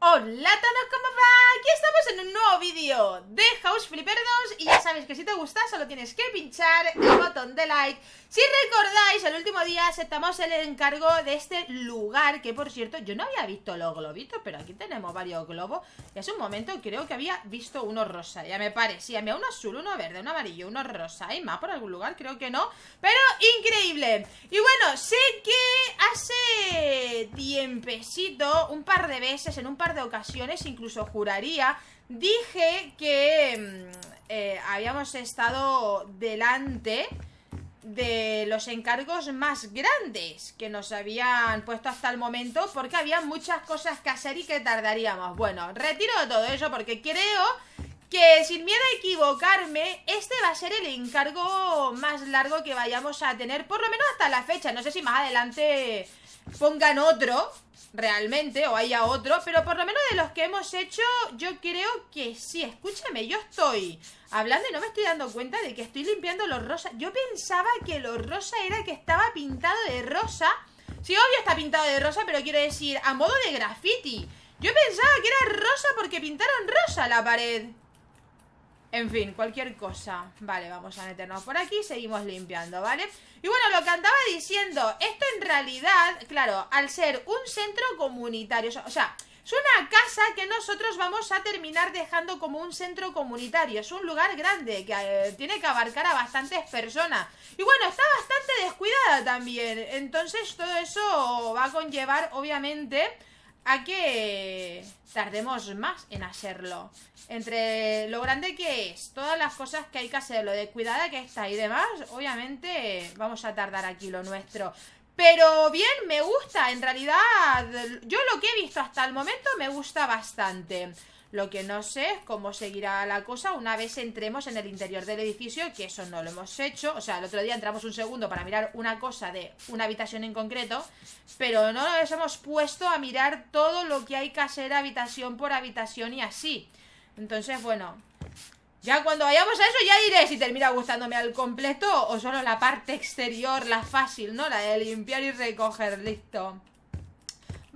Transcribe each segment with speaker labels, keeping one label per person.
Speaker 1: Hola a todos, ¿cómo va? Aquí estamos en un nuevo vídeo de House Flipper 2 Y ya sabes que si te gusta solo tienes que pinchar el botón de like Si recordáis, el último día aceptamos el encargo de este lugar Que por cierto, yo no había visto los globitos Pero aquí tenemos varios globos Y hace un momento creo que había visto uno rosa Ya me parecía, mira, uno azul, uno verde, uno amarillo, uno rosa ¿Hay más por algún lugar? Creo que no Pero increíble Y bueno, sé que hace tiempecito, un par de veces, en un par de ocasiones, incluso juraría, dije que mm, eh, habíamos estado delante de los encargos más grandes que nos habían puesto hasta el momento porque había muchas cosas que hacer y que tardaríamos. Bueno, retiro todo eso porque creo que sin miedo a equivocarme, este va a ser el encargo más largo que vayamos a tener, por lo menos hasta la fecha. No sé si más adelante pongan otro, realmente, o haya otro, pero por lo menos de los que hemos hecho, yo creo que sí. Escúchame, yo estoy hablando y no me estoy dando cuenta de que estoy limpiando los rosas. Yo pensaba que los rosa era que estaba pintado de rosa. Sí, obvio está pintado de rosa, pero quiero decir, a modo de graffiti. Yo pensaba que era rosa porque pintaron rosa la pared. En fin, cualquier cosa. Vale, vamos a meternos por aquí Seguimos limpiando, ¿vale? Y bueno, lo que andaba diciendo Esto en realidad, claro, al ser un centro comunitario O sea, es una casa que nosotros vamos a terminar dejando como un centro comunitario. Es un lugar grande que eh, tiene que abarcar a bastantes personas. Y bueno, está bastante descuidada también. Entonces todo eso va a conllevar, obviamente a que tardemos más en hacerlo. Entre lo grande que es, todas las cosas que hay que hacer, lo de cuidada que está y demás, obviamente vamos a tardar aquí lo nuestro. Pero bien, me gusta, en realidad, yo lo que he visto hasta el momento me gusta bastante. Lo que no sé es cómo seguirá la cosa una vez entremos en el interior del edificio, que eso no lo hemos hecho. O sea, el otro día entramos un segundo para mirar una cosa de una habitación en concreto, pero no nos hemos puesto a mirar todo lo que hay que hacer habitación por habitación y así. Entonces, bueno, ya cuando vayamos a eso ya diré si termina gustándome al completo o solo la parte exterior, la fácil, ¿no? La de limpiar y recoger, listo.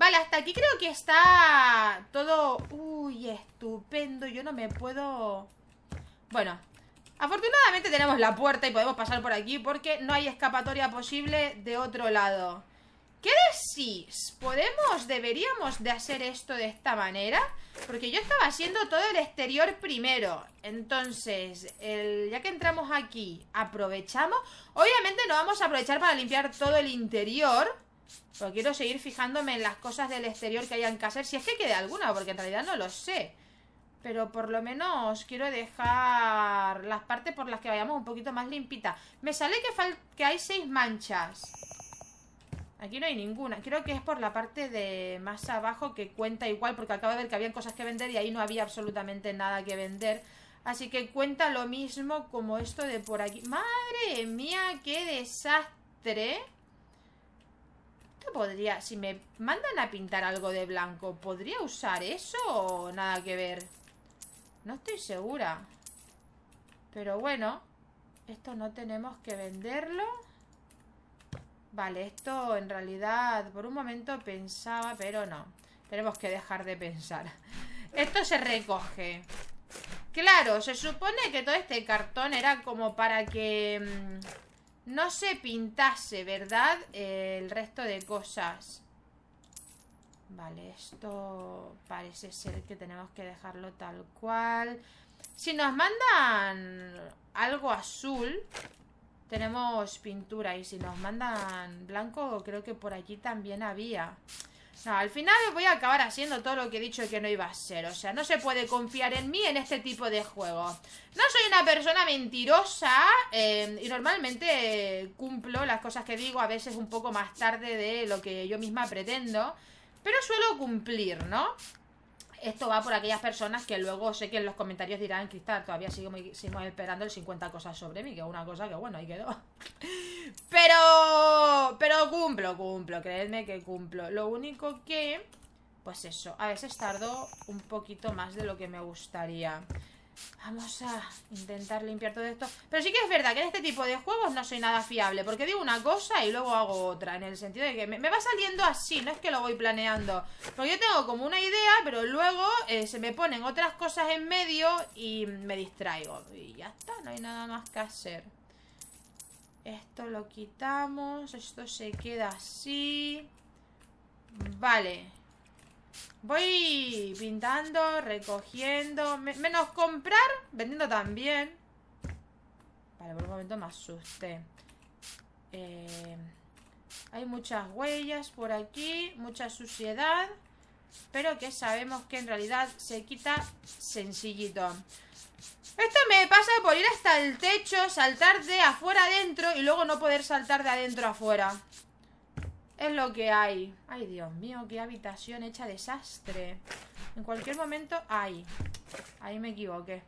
Speaker 1: Vale, hasta aquí creo que está todo... Uy, estupendo. Yo no me puedo... Bueno, afortunadamente tenemos la puerta y podemos pasar por aquí porque no hay escapatoria posible de otro lado. ¿Qué decís? ¿Podemos, deberíamos de hacer esto de esta manera? Porque yo estaba haciendo todo el exterior primero Entonces, el, ya que entramos aquí, aprovechamos Obviamente no vamos a aprovechar para limpiar todo el interior pero quiero seguir fijándome en las cosas del exterior que hayan que hacer. Si es que quede alguna, porque en realidad no lo sé. Pero por lo menos quiero dejar las partes por las que vayamos un poquito más limpitas. Me sale que, que hay seis manchas. Aquí no hay ninguna. Creo que es por la parte de más abajo que cuenta igual, porque acabo de ver que habían cosas que vender y ahí no había absolutamente nada que vender. Así que cuenta lo mismo como esto de por aquí. ¡Madre mía, qué desastre! Podría... Si me mandan a pintar algo de blanco, ¿podría usar eso o nada que ver? No estoy segura. Pero bueno, esto no tenemos que venderlo. Vale, esto en realidad por un momento pensaba, pero no. Tenemos que dejar de pensar. Esto se recoge. Claro, se supone que todo este cartón era como para que... Mm, no se pintase, ¿verdad? el resto de cosas. Vale, esto parece ser que tenemos que dejarlo tal cual. Si nos mandan algo azul, tenemos pintura. Y si nos mandan blanco, creo que por aquí también había. Al final voy a acabar haciendo todo lo que he dicho que no iba a ser. O sea, no se puede confiar en mí en este tipo de juego. No soy una persona mentirosa eh, y normalmente cumplo las cosas que digo a veces un poco más tarde de lo que yo misma pretendo. Pero suelo cumplir, ¿no? Esto va por aquellas personas que luego sé que en los comentarios dirán, Cristal, todavía seguimos, esperando el 50 cosas sobre mí, que es una cosa que bueno, ahí quedó. Pero, pero cumplo, cumplo, creedme que cumplo. Lo único que, pues eso, a veces tardo un poquito más de lo que me gustaría. Vamos a intentar limpiar todo esto. Pero sí que es verdad que en este tipo de juegos no soy nada fiable. Porque digo una cosa y luego hago otra. En el sentido de que me, va saliendo así. No es que lo voy planeando. Porque yo tengo como una idea, pero luego eh, se me ponen otras cosas en medio y me distraigo. Y ya está, no hay nada más que hacer. Esto lo quitamos. Esto se queda así. Vale. Voy pintando, recogiendo. menos comprar, vendiendo también. Vale, por un momento me asusté. Eh, hay muchas huellas por aquí, mucha suciedad. Pero que sabemos que en realidad se quita sencillito. Esto me pasa por ir hasta el techo, saltar de afuera adentro y luego no poder saltar de adentro afuera. Es lo que hay. Ay, Dios mío, qué habitación hecha desastre. En cualquier momento... Ay, ahí me equivoqué.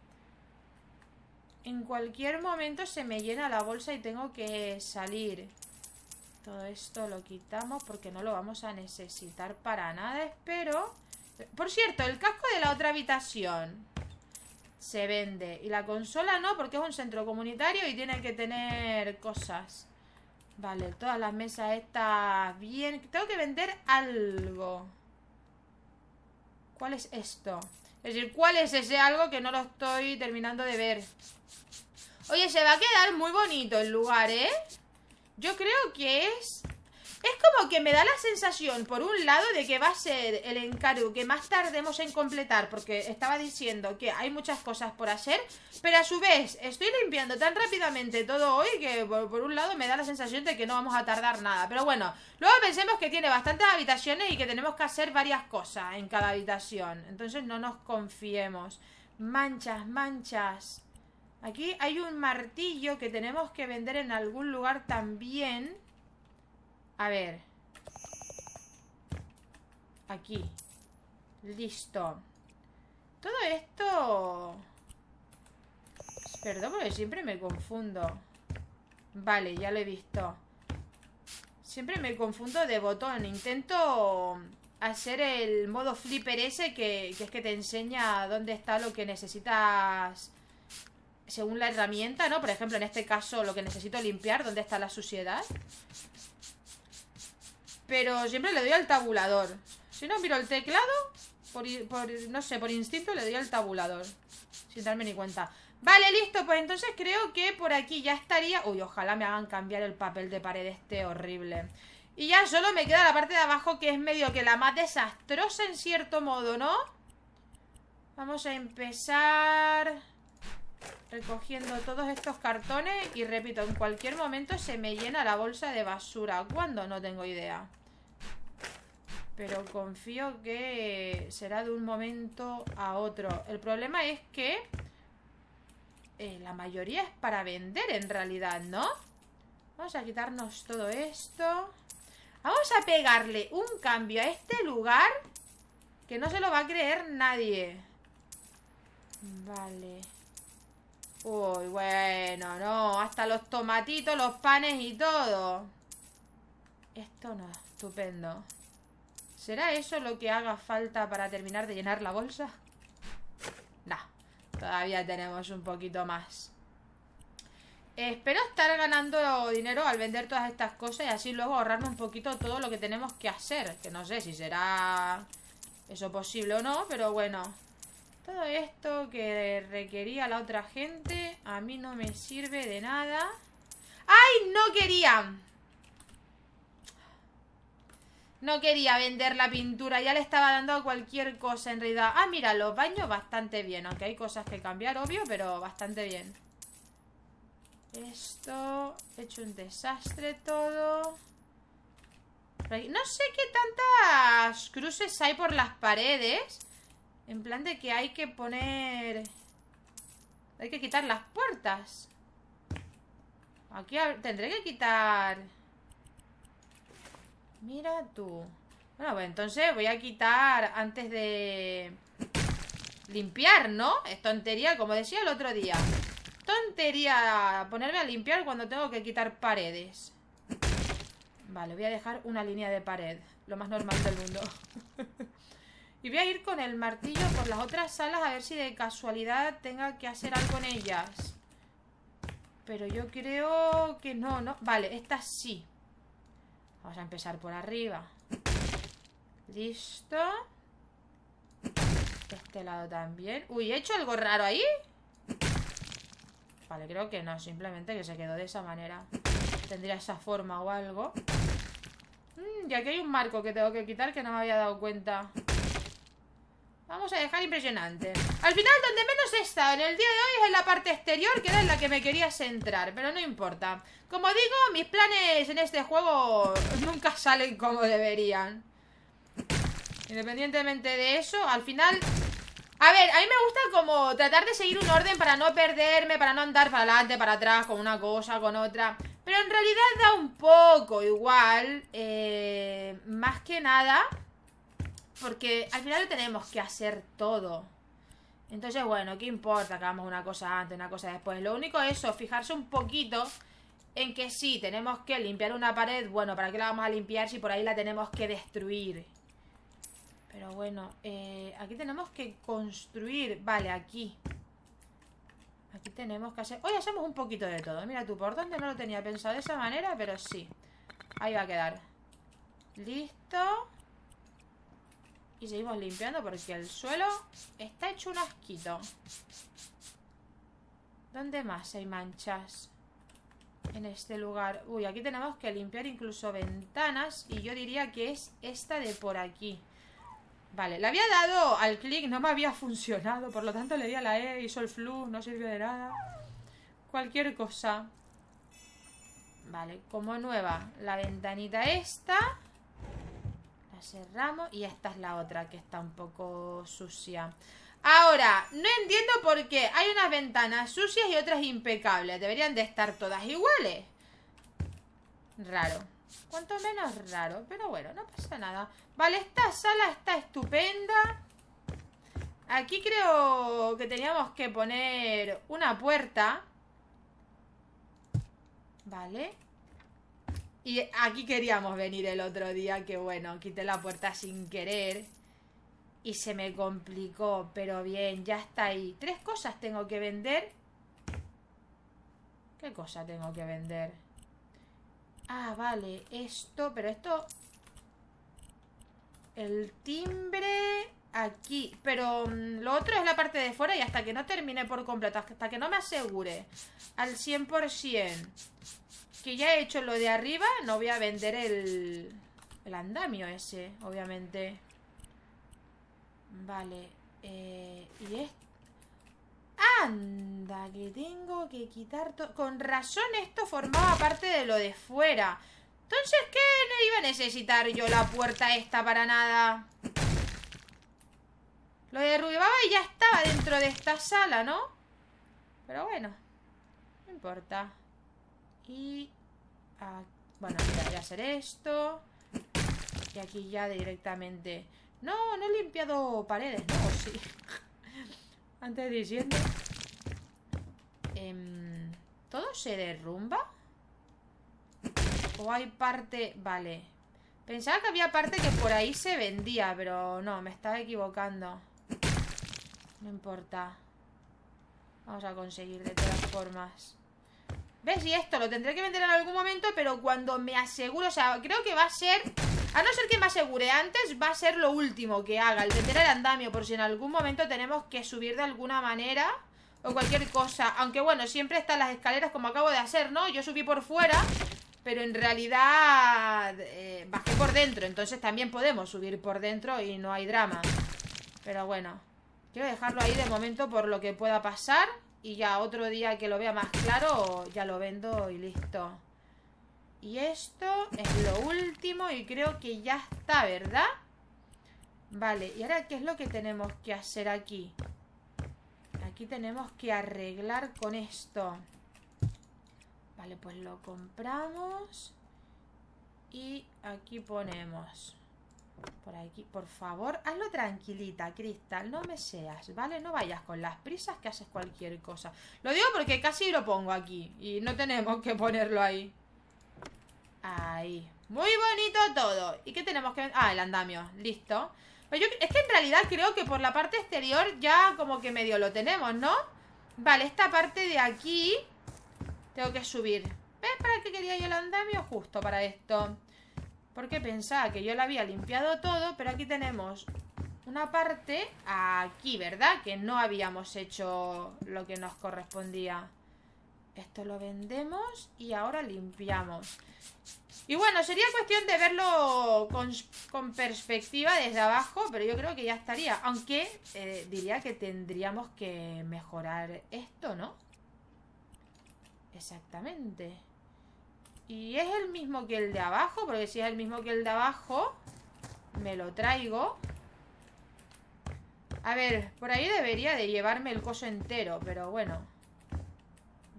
Speaker 1: En cualquier momento se me llena la bolsa y tengo que salir. Todo esto lo quitamos porque no lo vamos a necesitar para nada, espero. Por cierto, el casco de la otra habitación se vende. Y la consola no, porque es un centro comunitario y tiene que tener cosas. Vale, todas las mesas estas bien. Tengo que vender algo. ¿Cuál es esto? Es decir, ¿cuál es ese algo que no lo estoy terminando de ver? Oye, se va a quedar muy bonito el lugar, ¿eh? Yo creo que es es como que me da la sensación, por un lado, de que va a ser el encargo que más tardemos en completar, porque estaba diciendo que hay muchas cosas por hacer, pero a su vez estoy limpiando tan rápidamente todo hoy que por, un lado me da la sensación de que no vamos a tardar nada. Pero bueno, luego pensemos que tiene bastantes habitaciones y que tenemos que hacer varias cosas en cada habitación. Entonces no nos confiemos. Manchas, manchas. Aquí hay un martillo que tenemos que vender en algún lugar también. A ver. Aquí. Listo. Todo esto... Perdón, porque siempre me confundo. Vale, ya lo he visto. Siempre me confundo de botón. Intento hacer el modo flipper ese que, que es que te enseña dónde está lo que necesitas según la herramienta, ¿no? Por ejemplo, en este caso lo que necesito limpiar, dónde está la suciedad. Pero siempre le doy al tabulador. Si no miro el teclado, por, no sé, por instinto le doy al tabulador. Sin darme ni cuenta. Vale, listo, pues entonces creo que por aquí ya estaría... Uy, ojalá me hagan cambiar el papel de pared este horrible. Y ya solo me queda la parte de abajo que es medio que la más desastrosa en cierto modo, ¿no? Vamos a empezar recogiendo todos estos cartones y repito, en cualquier momento se me llena la bolsa de basura. ¿Cuándo? No tengo idea. Pero confío que será de un momento a otro. El problema es que eh, la mayoría es para vender en realidad, ¿no? Vamos a quitarnos todo esto. Vamos a pegarle un cambio a este lugar que no se lo va a creer nadie. Vale. Uy, bueno, no. Hasta los tomatitos, los panes y todo. Esto no, estupendo. ¿Será eso lo que haga falta para terminar de llenar la bolsa? No, todavía tenemos un poquito más. Espero estar ganando dinero al vender todas estas cosas y así luego ahorrarme un poquito todo lo que tenemos que hacer. Que no sé si será eso posible o no, pero bueno. Todo esto que requería la otra gente a mí no me sirve de nada. ¡Ay! No quería. No quería vender la pintura, ya le estaba dando cualquier cosa en realidad. Ah, mira, los baños bastante bien, aunque hay cosas que cambiar, obvio, pero bastante bien. Esto, he hecho un desastre todo. No sé qué tantas cruces hay por las paredes. En plan de que hay que poner... Hay que quitar las puertas. Aquí tendré que quitar... Mira tú. Bueno, pues entonces voy a quitar antes de limpiar, ¿no? Es tontería, como decía el otro día. Tontería ponerme a limpiar cuando tengo que quitar paredes. Vale, voy a dejar una línea de pared. Lo más normal del mundo. Y voy a ir con el martillo por las otras salas a ver si de casualidad tenga que hacer algo en ellas. Pero yo creo que no, ¿no? Vale, esta sí. Vamos a empezar por arriba. Listo. Este lado también. Uy, ¿he hecho algo raro ahí? Vale, creo que no. Simplemente que se quedó de esa manera. Tendría esa forma o algo. Mm, y aquí hay un marco que tengo que quitar que no me había dado cuenta. Vamos a dejar impresionante. Al final, donde menos he estado en el día de hoy es en la parte exterior, que era en la que me quería centrar, pero no importa. Como digo, mis planes en este juego nunca salen como deberían. Independientemente de eso, al final... A ver, a mí me gusta como tratar de seguir un orden para no perderme, para no andar para adelante, para atrás, con una cosa, con otra. Pero en realidad da un poco igual. Eh, más que nada porque al final tenemos que hacer todo. Entonces, bueno, ¿qué importa que hagamos una cosa antes, una cosa después? Lo único es eso, fijarse un poquito en que sí, tenemos que limpiar una pared. Bueno, ¿para qué la vamos a limpiar si por ahí la tenemos que destruir? Pero bueno, eh, aquí tenemos que construir. Vale, aquí. Aquí tenemos que hacer... Hoy hacemos un poquito de todo. Mira tú, por dónde no lo tenía pensado de esa manera, pero sí. Ahí va a quedar. Listo. Y seguimos limpiando porque el suelo está hecho un asquito. ¿Dónde más hay manchas? En este lugar. Uy, aquí tenemos que limpiar incluso ventanas. Y yo diría que es esta de por aquí. Vale, le había dado al clic, no me había funcionado. Por lo tanto le di a la E, hizo el flu, no sirvió de nada. Cualquier cosa. Vale, como nueva. La ventanita esta cerramos y esta es la otra que está un poco sucia. Ahora, no entiendo por qué hay unas ventanas sucias y otras impecables. Deberían de estar todas iguales. Raro. Cuanto menos raro. Pero bueno, no pasa nada. Vale, esta sala está estupenda. Aquí creo que teníamos que poner una puerta. Vale. Y aquí queríamos venir el otro día, que bueno, quité la puerta sin querer. Y se me complicó, pero bien, ya está ahí. Tres cosas tengo que vender. ¿Qué cosa tengo que vender? Ah, vale, esto, pero esto... El timbre aquí. Pero mm, lo otro es la parte de fuera y hasta que no termine por completo, hasta que no me asegure al 100% que ya he hecho lo de arriba, no voy a vender el, el andamio ese, obviamente. Vale. Eh, y es... Anda, que tengo que quitar todo... Con razón esto formaba parte de lo de fuera. Entonces, ¿qué no iba a necesitar yo la puerta esta para nada? Lo derrubaba y ya estaba dentro de esta sala, ¿no? Pero bueno, no importa. Y... bueno, voy a hacer esto. Y aquí ya directamente... No, no he limpiado paredes, no, sí. Antes diciendo... Em, ¿Todo se derrumba? ¿O hay parte...? Vale. Pensaba que había parte que por ahí se vendía, pero no, me estaba equivocando. No importa. Vamos a conseguir de todas formas. ¿Ves? Y esto lo tendré que vender en algún momento, pero cuando me aseguro, o sea, creo que va a ser... A no ser que me asegure antes, va a ser lo último que haga, el vender el andamio, por si en algún momento tenemos que subir de alguna manera o cualquier cosa. Aunque bueno, siempre están las escaleras como acabo de hacer, ¿no? Yo subí por fuera, pero en realidad eh, bajé por dentro, entonces también podemos subir por dentro y no hay drama. Pero bueno, quiero dejarlo ahí de momento por lo que pueda pasar. Y ya otro día que lo vea más claro, ya lo vendo y listo. Y esto es lo último y creo que ya está, ¿verdad? Vale, ¿y ahora qué es lo que tenemos que hacer aquí? Aquí tenemos que arreglar con esto. Vale, pues lo compramos. Y aquí ponemos por aquí, por favor, hazlo tranquilita, Cristal, no me seas, ¿vale? No vayas con las prisas que haces cualquier cosa. Lo digo porque casi lo pongo aquí y no tenemos que ponerlo ahí. Ahí. Muy bonito todo. ¿Y qué tenemos que...? Ah, el andamio. Listo. Pero yo, es que en realidad creo que por la parte exterior ya como que medio lo tenemos, ¿no? Vale, esta parte de aquí tengo que subir. ¿Ves para qué quería yo el andamio? Justo para esto. Porque pensaba que yo lo había limpiado todo, pero aquí tenemos una parte aquí, ¿verdad? Que no habíamos hecho lo que nos correspondía. Esto lo vendemos y ahora limpiamos. Y bueno, sería cuestión de verlo con, perspectiva desde abajo, pero yo creo que ya estaría. Aunque eh, diría que tendríamos que mejorar esto, ¿no? Exactamente. Y es el mismo que el de abajo, porque si es el mismo que el de abajo, me lo traigo. A ver, por ahí debería de llevarme el coso entero, pero bueno.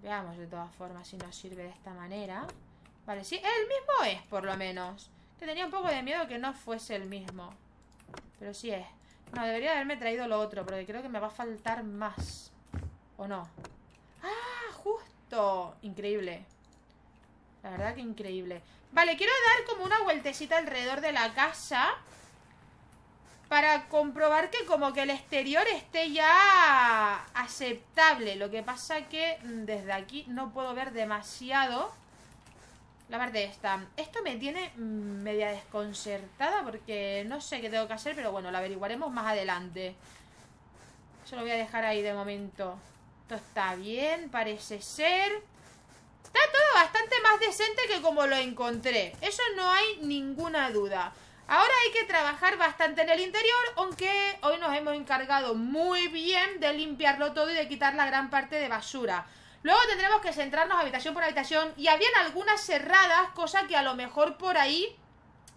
Speaker 1: Veamos de todas formas si nos sirve de esta manera. Vale, sí, el mismo es, por lo menos. Que tenía un poco de miedo que no fuese el mismo. Pero sí es. No, debería haberme traído lo otro, porque creo que me va a faltar más. ¿O no? ¡Ah! Justo. Increíble. La verdad que increíble. Vale, quiero dar como una vueltecita alrededor de la casa. Para comprobar que como que el exterior esté ya aceptable. Lo que pasa que mm, desde aquí no puedo ver demasiado la parte esta. Esto me tiene media desconcertada porque no sé qué tengo que hacer, pero bueno, lo averiguaremos más adelante. Eso lo voy a dejar ahí de momento. Esto está bien, parece ser. Está todo bastante más decente que como lo encontré. Eso no hay ninguna duda. Ahora hay que trabajar bastante en el interior, aunque hoy nos hemos encargado muy bien de limpiarlo todo y de quitar la gran parte de basura. Luego tendremos que centrarnos habitación por habitación y habían algunas cerradas, cosa que a lo mejor por ahí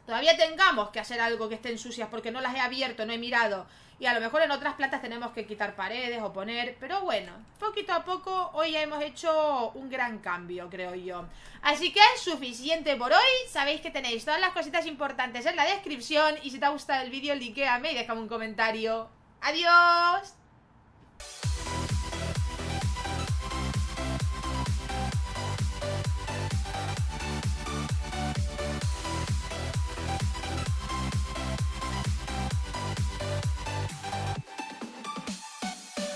Speaker 1: todavía tengamos que hacer algo que estén sucias porque no las he abierto, no he mirado. Y a lo mejor en otras plantas tenemos que quitar paredes o poner... Pero bueno, poquito a poco hoy ya hemos hecho un gran cambio, creo yo. Así que es suficiente por hoy. Sabéis que tenéis todas las cositas importantes en la descripción. Y si te ha gustado el vídeo, likeame y déjame un comentario. ¡Adiós!